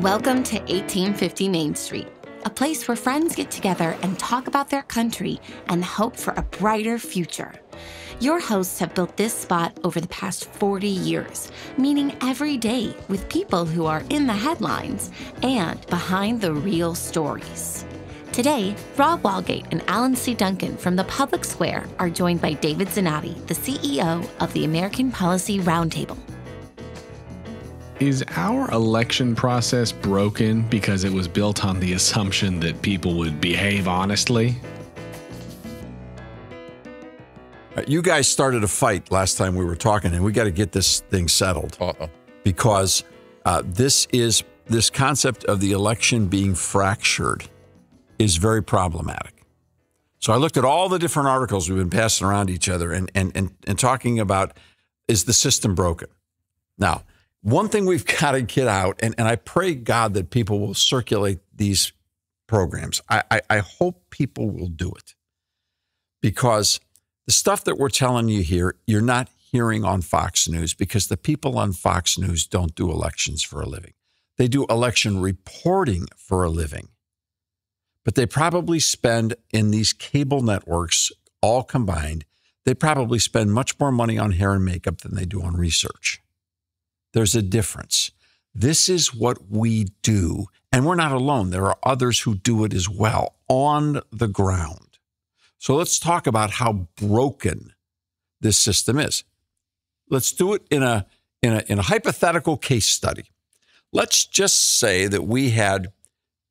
Welcome to 1850 Main Street, a place where friends get together and talk about their country and hope for a brighter future. Your hosts have built this spot over the past 40 years, meaning every day with people who are in the headlines and behind the real stories. Today, Rob Walgate and Alan C. Duncan from the Public Square are joined by David Zanotti, the CEO of the American Policy Roundtable. Is our election process broken because it was built on the assumption that people would behave honestly? Uh, You guys started a fight last time we were talking, and we got to get this thing settled Uh-oh. because uh, this is this concept of the election being fractured is very problematic. So I looked at all the different articles we've been passing around each other and and and, and talking about is the system broken? Now, one thing we've got to get out, and, and I pray God that people will circulate these programs. I, I, I hope people will do it because the stuff that we're telling you here, you're not hearing on Fox News because the people on Fox News don't do elections for a living. They do election reporting for a living. But they probably spend in these cable networks, all combined, they probably spend much more money on hair and makeup than they do on research. There's a difference. This is what we do. And we're not alone. There are others who do it as well on the ground. So let's talk about how broken this system is. Let's do it in a, in a, in a hypothetical case study. Let's just say that we had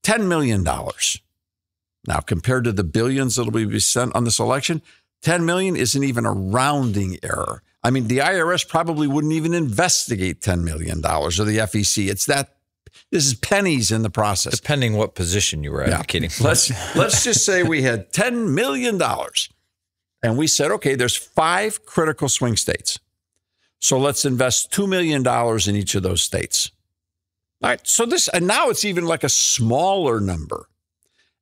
$10 million. Now, compared to the billions that'll be spent on this election, 10 million isn't even a rounding error. I mean, the IRS probably wouldn't even investigate $10 million or the FEC. It's that this is pennies in the process. Depending what position you were advocating. for. Let's let's just say we had $10 million and we said, okay, there's five critical swing states. So let's invest $2 million in each of those states. All right. So this, and now it's even like a smaller number.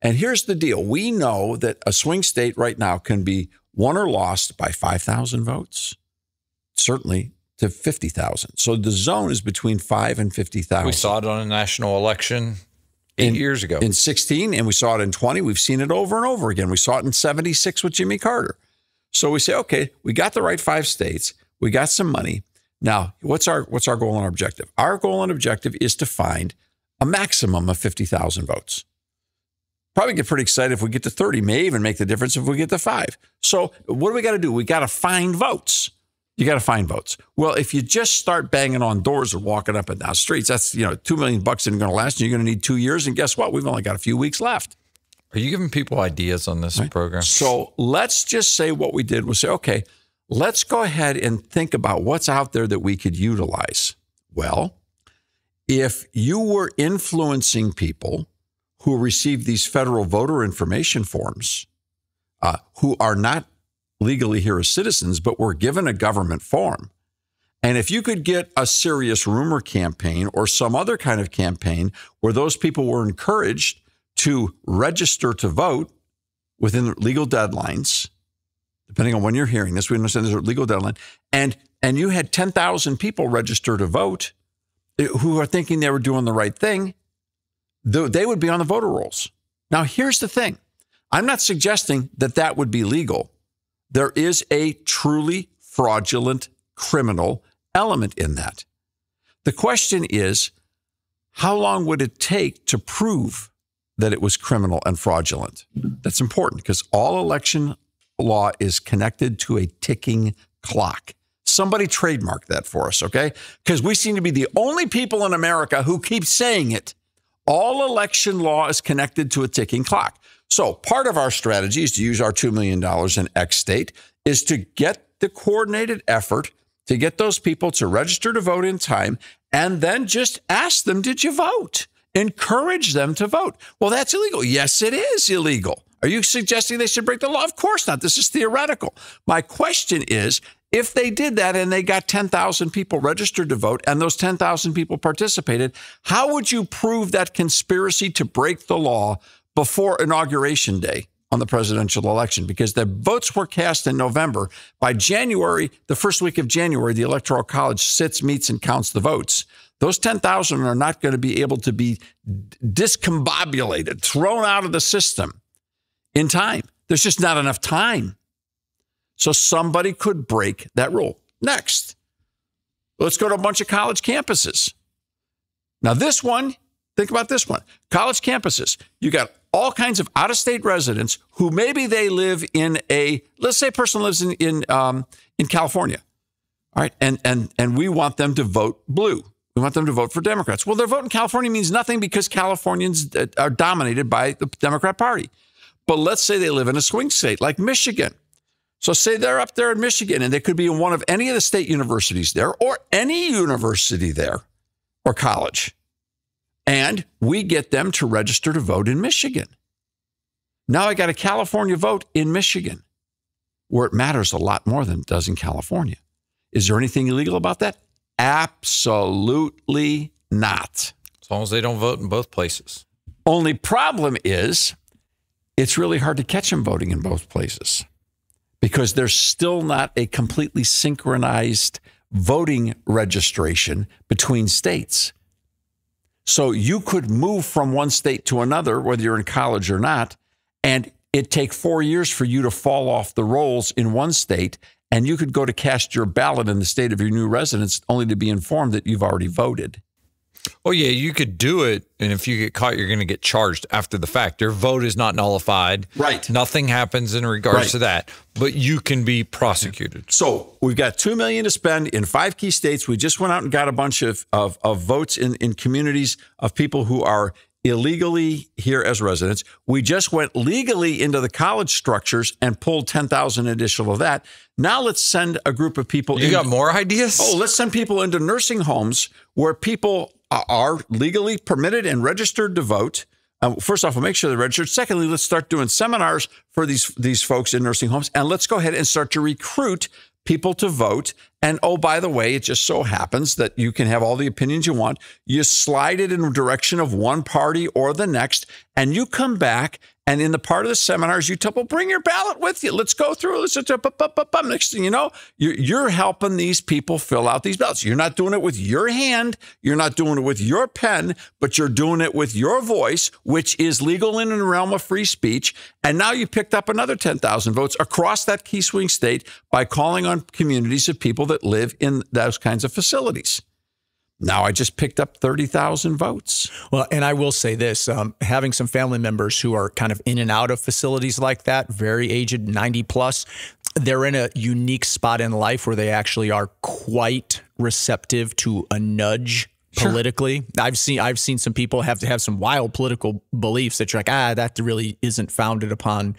And here's the deal we know that a swing state right now can be won or lost by 5,000 votes, certainly to 50,000. So the zone is between 5 and 50,000. we saw it on a national election eight In- years ago. in 16 and we saw it in 20 we've seen it over and over again. We saw it in 76 with jimmy carter. So we say okay we got the right five states. We got some money. Now what's our what's our goal and our objective? Our goal and objective is to find a maximum of 50000 votes. Probably get pretty excited if we get to 30 may even make the difference if we get to five. So what do we got to do? We got to find votes you got to find votes. Well, if you just start banging on doors or walking up and down streets, that's you know two million bucks isn't going to last. And you're going to need two years. And guess what? We've only got a few weeks left. Are you giving people ideas on this program? So let's just say what we did was say, okay, let's go ahead and think about what's out there that we could utilize. Well, if you were influencing people who receive these federal voter information forms, uh, who are not legally here as citizens, but were given a government form. And if you could get a serious rumor campaign or some other kind of campaign where those people were encouraged to register to vote within legal deadlines, depending on when you're hearing this, we understand there's a legal deadline, and and you had 10,000 people register to vote eh, who are thinking they were doing the right thing, they would be on the voter rolls. Now, here's the thing I'm not suggesting that that would be legal. There is a truly fraudulent criminal element in that. The question is how long would it take to prove that it was criminal and fraudulent? That's important because all election law is connected to a ticking clock. Somebody trademark that for us, okay? Because we seem to be the only people in America who keep saying it. All election law is connected to a ticking clock. So part of our strategy is to use our $2 million in X state is to get the coordinated effort to get those people to register to vote in time and then just ask them, did you vote? Encourage them to vote. Well, that's illegal. Yes, it is illegal. Are you suggesting they should break the law? Of course not. This is theoretical. My question is if they did that and they got 10,000 people registered to vote and those 10,000 people participated, how would you prove that conspiracy to break the law before inauguration day on the presidential election? Because the votes were cast in November. By January, the first week of January, the Electoral College sits, meets, and counts the votes. Those 10,000 are not going to be able to be discombobulated, thrown out of the system in time. There's just not enough time. So somebody could break that rule. Next, let's go to a bunch of college campuses. Now, this one, think about this one college campuses. You got all kinds of out of state residents who maybe they live in a, let's say a person lives in, in, um, in California. All right. And, and, and we want them to vote blue. We want them to vote for Democrats. Well, their vote in California means nothing because Californians uh, are dominated by the Democrat Party. But let's say they live in a swing state like Michigan. So, say they're up there in Michigan and they could be in one of any of the state universities there or any university there or college. And we get them to register to vote in Michigan. Now I got a California vote in Michigan where it matters a lot more than it does in California. Is there anything illegal about that? Absolutely not. As long as they don't vote in both places. Only problem is it's really hard to catch them voting in both places because there's still not a completely synchronized voting registration between states. So you could move from one state to another, whether you're in college or not, and it take four years for you to fall off the rolls in one state, and you could go to cast your ballot in the state of your new residence only to be informed that you've already voted. Oh yeah, you could do it, and if you get caught, you're going to get charged after the fact. Your vote is not nullified. Right. Nothing happens in regards right. to that, but you can be prosecuted. So we've got two million to spend in five key states. We just went out and got a bunch of of, of votes in in communities of people who are illegally here as residents. We just went legally into the college structures and pulled 10,000 additional of that. Now let's send a group of people. You got more ideas? Oh, let's send people into nursing homes where people are legally permitted and registered to vote. Uh, first off, we'll make sure they're registered. Secondly, let's start doing seminars for these these folks in nursing homes, and let's go ahead and start to recruit people to vote. And oh, by the way, it just so happens that you can have all the opinions you want. You slide it in the direction of one party or the next, and you come back and in the part of the seminars, you tell people, bring your ballot with you. Let's go through. Let's next thing you know, you're helping these people fill out these ballots. You're not doing it with your hand. You're not doing it with your pen, but you're doing it with your voice, which is legal in the realm of free speech. And now you picked up another 10,000 votes across that key swing state by calling on communities of people that live in those kinds of facilities. Now I just picked up 30,000 votes. Well, and I will say this um, having some family members who are kind of in and out of facilities like that, very aged, 90 plus, they're in a unique spot in life where they actually are quite receptive to a nudge Sure. politically. I've seen I've seen some people have to have some wild political beliefs that you're like, ah, that really isn't founded upon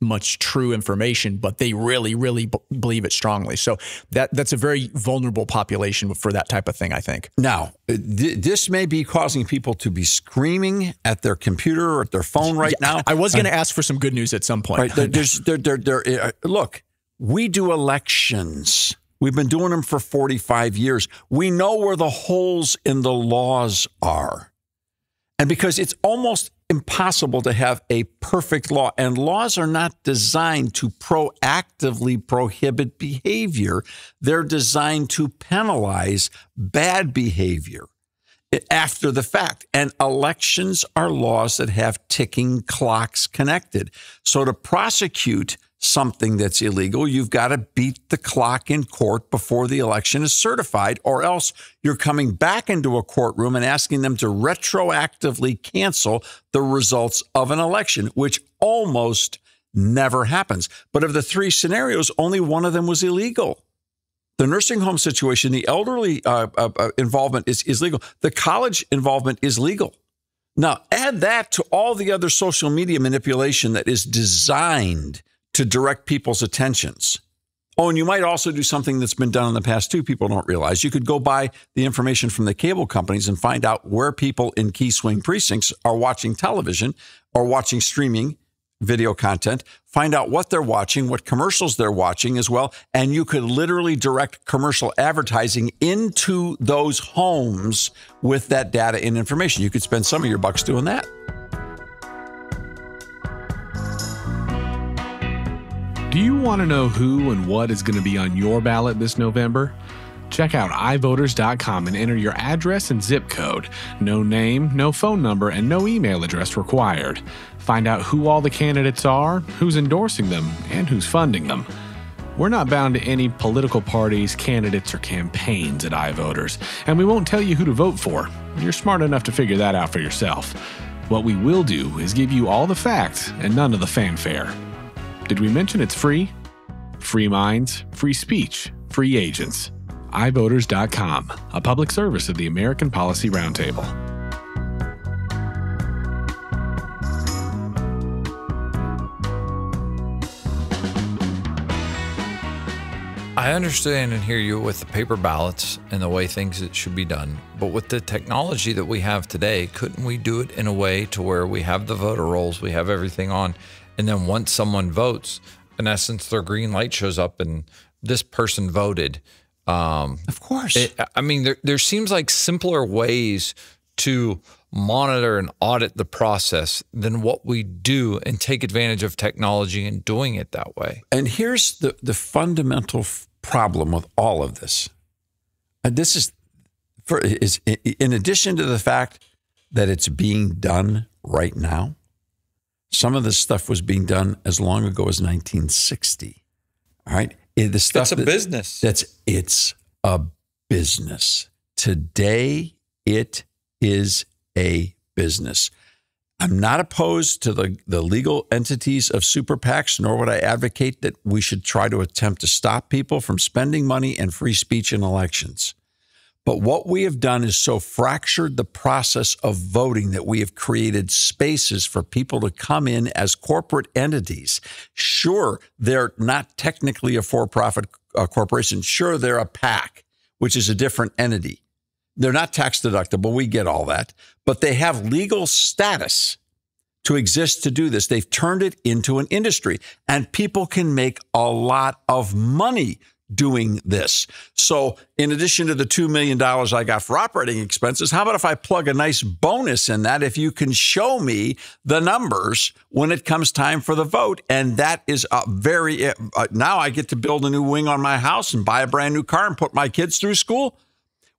much true information, but they really, really b- believe it strongly. So that that's a very vulnerable population for that type of thing. I think. Now, uh, th- this may be causing people to be screaming at their computer or at their phone right yeah, now. I was going to ask for some good news at some point. Right, there's, there, there, there, uh, look, we do elections. We've been doing them for 45 years. We know where the holes in the laws are. And because it's almost impossible to have a perfect law, and laws are not designed to proactively prohibit behavior, they're designed to penalize bad behavior after the fact. And elections are laws that have ticking clocks connected. So to prosecute something that's illegal, you've got to beat the clock in court before the election is certified, or else you're coming back into a courtroom and asking them to retroactively cancel the results of an election, which almost never happens. But of the three scenarios, only one of them was illegal. The nursing home situation, the elderly uh, uh, uh involvement is, is legal. The college involvement is legal. Now, add that to all the other social media manipulation that is designed to direct people's attentions. Oh, and you might also do something that's been done in the past too, people don't realize. You could go buy the information from the cable companies and find out where people in key swing precincts are watching television or watching streaming video content, find out what they're watching, what commercials they're watching as well. And you could literally direct commercial advertising into those homes with that data and information. You could spend some of your bucks doing that. Do you want to know who and what is going to be on your ballot this November? Check out iVoters.com and enter your address and zip code. No name, no phone number, and no email address required. Find out who all the candidates are, who's endorsing them, and who's funding them. We're not bound to any political parties, candidates, or campaigns at iVoters, and we won't tell you who to vote for. You're smart enough to figure that out for yourself. What we will do is give you all the facts and none of the fanfare. Did we mention it's free? Free minds, free speech, free agents. iVoters.com, a public service of the American Policy Roundtable. I understand and hear you with the paper ballots and the way things should be done. But with the technology that we have today, couldn't we do it in a way to where we have the voter rolls, we have everything on, and then once someone votes, in essence, their green light shows up and this person voted. Um, Of course. it, I mean, there, there seems like simpler ways to monitor and audit the process than what we do and take advantage of technology and doing it that way. And here's the, the fundamental problem with all of this. And this is, for, is in addition to the fact that it's being done right now, some of this stuff was being done as long ago as 1960. All right. Eh, The stuff It's a that- business. That's it's a business. Today it is a business. I'm not opposed to the, the legal entities of super PACs, nor would I advocate that we should try to attempt to stop people from spending money and free speech in elections. But what we have done is so fractured the process of voting that we have created spaces for people to come in as corporate entities. Sure, they're not technically a for profit uh, corporation. Sure, they're a PAC, which is a different entity. They're not tax deductible. We get all that. But they have legal status to exist to do this. They've turned it into an industry, and people can make a lot of money doing this. So, in addition to the $2 million I got for operating expenses, how about if I plug a nice bonus in that if you can show me the numbers when it comes time for the vote? And that is a very, uh, now I get to build a new wing on my house and buy a brand new car and put my kids through school.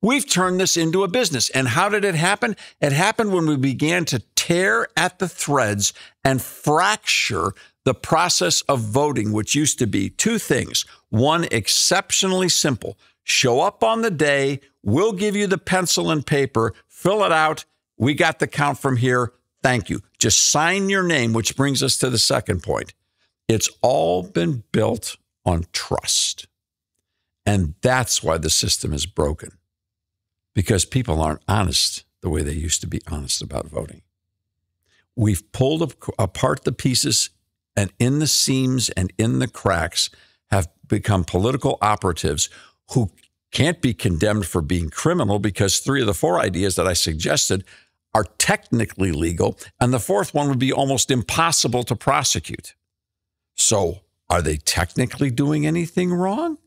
We've turned this into a business. And how did it happen? It happened when we began to tear at the threads and fracture the process of voting, which used to be two things. One, exceptionally simple show up on the day, we'll give you the pencil and paper, fill it out. We got the count from here. Thank you. Just sign your name, which brings us to the second point. It's all been built on trust. And that's why the system is broken because people aren't honest the way they used to be honest about voting. We've pulled apart the pieces, and in the seams and in the cracks have become political operatives who can't be condemned for being criminal because three of the four ideas that I suggested are technically legal, and the fourth one would be almost impossible to prosecute. So, are they technically doing anything wrong?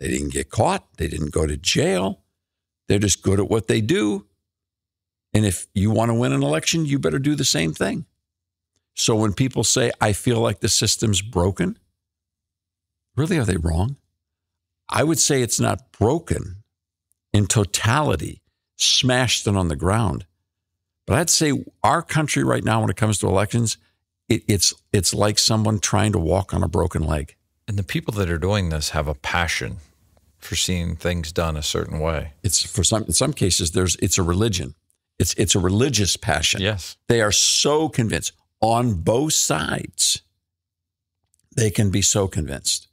They didn't get caught, they didn't go to jail. They're just good at what they do. And if you want to win an election, you better do the same thing. So when people say, I feel like the system's broken, really, are they wrong? I would say it's not broken in totality, smashed and on the ground. But I'd say our country right now, when it comes to elections, it, it's it's like someone trying to walk on a broken leg. And the people that are doing this have a passion for seeing things done a certain way. It's for some in some cases there's it's a religion. It's it's a religious passion. Yes. They are so convinced on both sides. They can be so convinced.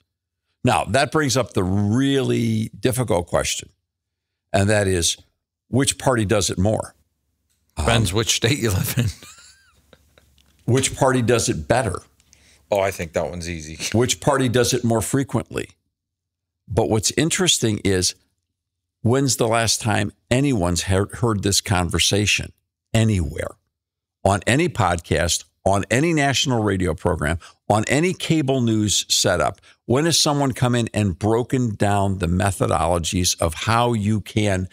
Now, that brings up the really difficult question. And that is which party does it more? Depends which state you live in. Which party does it better? Oh, I think that one's easy. Which party does it more frequently? But what's interesting is when's the last time anyone's heard, heard this conversation anywhere on any podcast, on any national radio program, on any cable news setup? When has someone come in and broken down the methodologies of how you can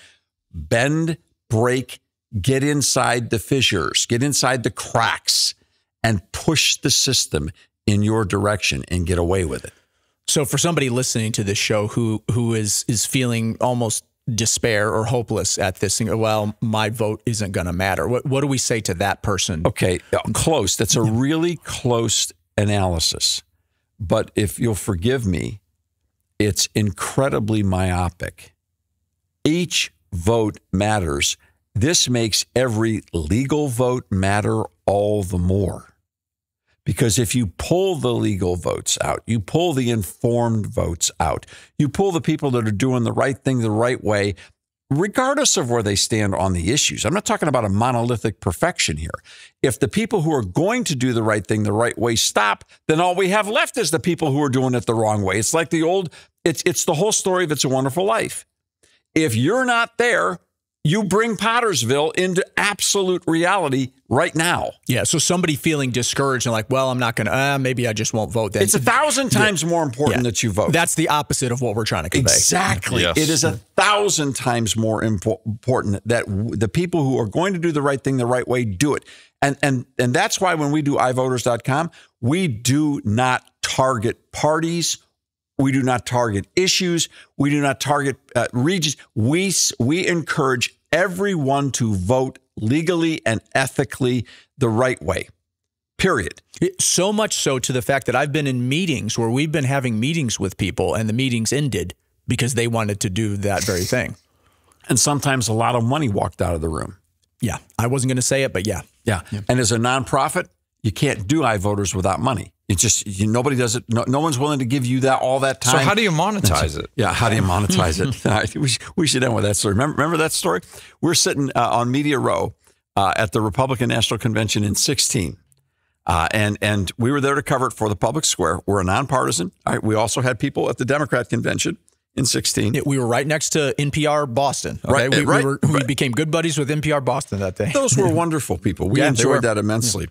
bend, break, get inside the fissures, get inside the cracks, and push the system in your direction and get away with it? So for somebody listening to this show who who is is feeling almost despair or hopeless at this thing, well, my vote isn't going to matter. What what do we say to that person? Okay, uh, close. That's a really close analysis. But if you'll forgive me, it's incredibly myopic. Each vote matters. This makes every legal vote matter all the more. Because if you pull the legal votes out, you pull the informed votes out, you pull the people that are doing the right thing the right way, regardless of where they stand on the issues. I'm not talking about a monolithic perfection here. If the people who are going to do the right thing the right way stop, then all we have left is the people who are doing it the wrong way. It's like the old, it's it's the whole story of It's a Wonderful Life. If you're not there, you bring Pottersville into absolute reality right now. Yeah. So somebody feeling discouraged and like, well, I'm not going to, uh, maybe I just won't vote. Then It's a thousand times more important Yeah. that you vote. That's the opposite of what we're trying to convey. Exactly. Yes. It is a thousand times more impo- important that w- the people who are going to do the right thing the right way do it. And and and that's why when we do ivoters.com, we do not target parties. We do not target issues. We do not target uh, regions. We we encourage everyone to vote legally and ethically the right way. Period. So much so to the fact that I've been in meetings where we've been having meetings with people and the meetings ended because they wanted to do that very thing. And sometimes a lot of money walked out of the room. Yeah. I wasn't going to say it, but yeah. Yeah. And as a nonprofit, you can't do iVoters without money. It's just you, nobody does it. No, no one's willing to give you that all that time. So how do you monetize it? yeah, how do you monetize it? All right, we, should, we should end with that story. Remember, remember that story? We're sitting uh, on Media Row uh, at the Republican National Convention in 16. Uh, and and we were there to cover it for the public square. We're a nonpartisan. All right, we also had people at the Democrat convention in 16. Yeah, We were right next to NPR Boston. Okay? Right, we, right, we, were, we right. became good buddies with NPR Boston that day. Those were wonderful people. We Yeah, enjoyed that immensely.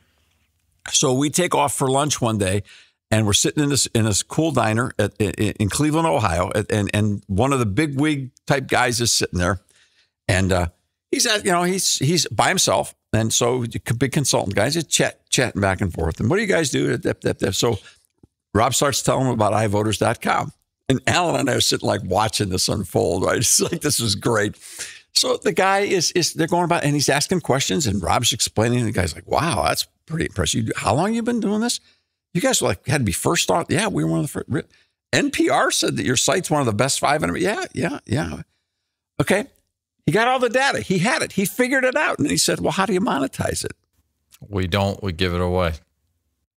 So we take off for lunch one day, and we're sitting in this in this cool diner at, in, in Cleveland, Ohio, and and one of the big wig type guys is sitting there, and uh, he's at you know he's he's by himself, and so big consultant guys just chat chatting back and forth. And what do you guys do? So Rob starts telling him about iVoters.com. And Alan and I are sitting like watching this unfold, right? It's like this is great. So the guy is is they're going about and he's asking questions and Rob's explaining. And the guy's like, "Wow, that's pretty impressive. You- How long you been doing this? You guys like had to be first thought. Yeah, we were one of the first. NPR said that your site's one of the best five. And yeah, yeah, yeah. Okay, he got all the data. He had it. He figured it out, and he said, "Well, how do you monetize it?" We don't. We give it away.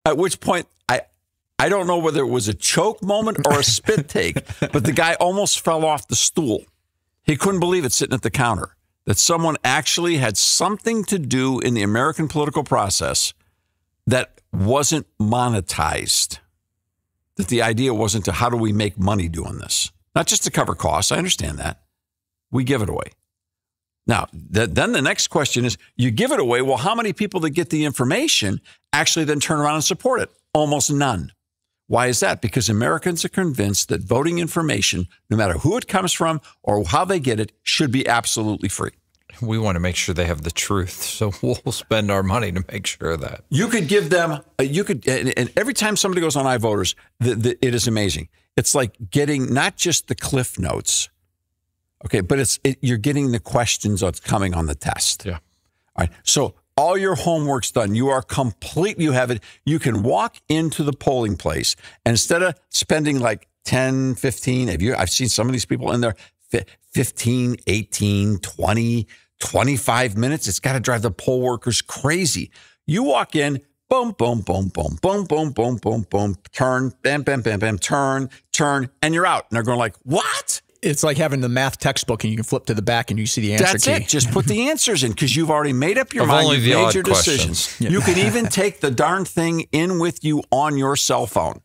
At which point, I I don't know whether it was a choke moment or a spit take, but the guy almost fell off the stool. He couldn't believe it sitting at the counter that someone actually had something to do in the American political process that wasn't monetized. That the idea wasn't to how do we make money doing this? Not just to cover costs. I understand that. We give it away. Now, th- then the next question is you give it away. Well, how many people that get the information actually then turn around and support it? Almost none. Why is that? Because Americans are convinced that voting information, no matter who it comes from or how they get it, should be absolutely free. We want to make sure they have the truth, so we'll spend our money to make sure of that. You could give them, uh, you could, and, and every time somebody goes on iVoters, the, the, it is amazing. It's like getting not just the cliff notes, okay, but it's it, you're getting the questions that's coming on the test. Yeah. All right. So all your homework's done. You are complete. You have it. You can walk into the polling place and instead of spending like 10, 15, have you, I've seen some of these people in there, fi- 15, 18, 20, 25 minutes. It's got to drive the poll workers crazy. You walk in, boom, boom, boom, boom, boom, boom, boom, boom, boom, turn, bam, bam, bam, bam, turn, turn, and you're out. And they're going like, what? It's like having the math textbook and you can flip to the back and you see the answer That's key. it. Just put the answers in because you've already made up your Of mind. only You've the made odd your questions. decisions. You can even take the darn thing in with you on your cell phone.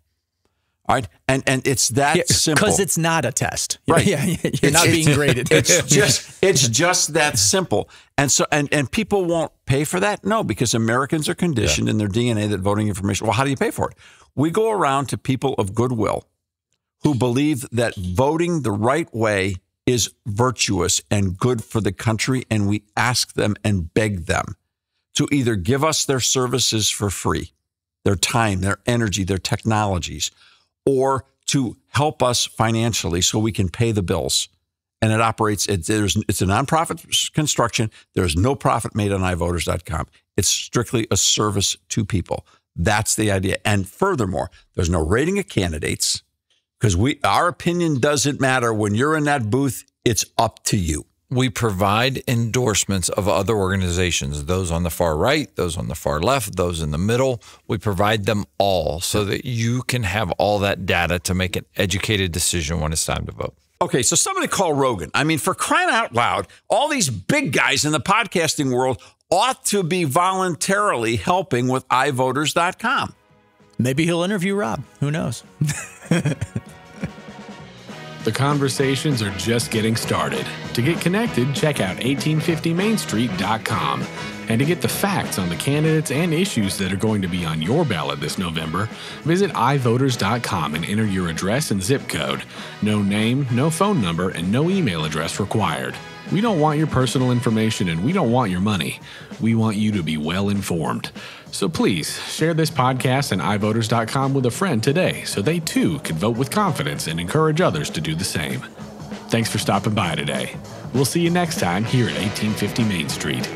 All right, and and it's that simple. Because it's not a test. Right. Yeah, yeah, you're It's- not it's- being graded. It's just it's just that simple. And so and and people won't pay for that? No, because Americans are conditioned in their DNA that voting information. Well, how do you pay for it? We go around to people of goodwill who believe that voting the right way is virtuous and good for the country and we ask them and beg them to either give us their services for free, their time, their energy, their technologies, or to help us financially so we can pay the bills. And it operates, it, it's a nonprofit construction. There's no profit made on ivoters.com. It's strictly a service to people. That's the idea. And furthermore, there's no rating of candidates because we our opinion doesn't matter when you're in that booth. It's up to you. We provide endorsements of other organizations, those on the far right, those on the far left, those in the middle. We provide them all so that you can have all that data to make an educated decision when it's time to vote. Okay, so somebody call Rogan. I mean, for crying out loud, all these big guys in the podcasting world ought to be voluntarily helping with iVoters.com. Maybe he'll interview Rob. Who knows? The conversations are just getting started. To get connected, check out 1850mainstreet.com. And to get the facts on the candidates and issues that are going to be on your ballot this November, visit ivoters.com and enter your address and zip code. No name, no phone number, and no email address required. We don't want your personal information and we don't want your money. We want you to be well informed. So please share this podcast and iVoters.com with a friend today so they too can vote with confidence and encourage others to do the same. Thanks for stopping by today. We'll see you next time here at 1850 Main Street.